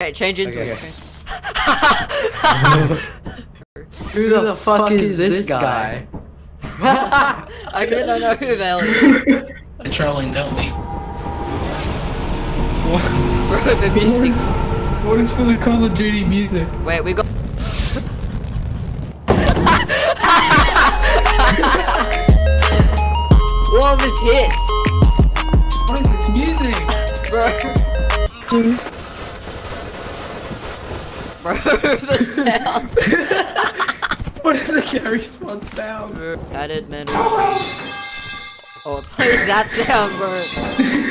Okay, change into Okay, it. okay. Who the, fuck, is this guy? I really don't know who Val is. Controlling, don't we? Bro, the music. What is for the Call of Duty music? Wait, we got. What of his hits, What is this music? bro? Hmm? Bro, the sound. what is the Gary Swan sound? Tatted metal. Oh, plays that sound, bro.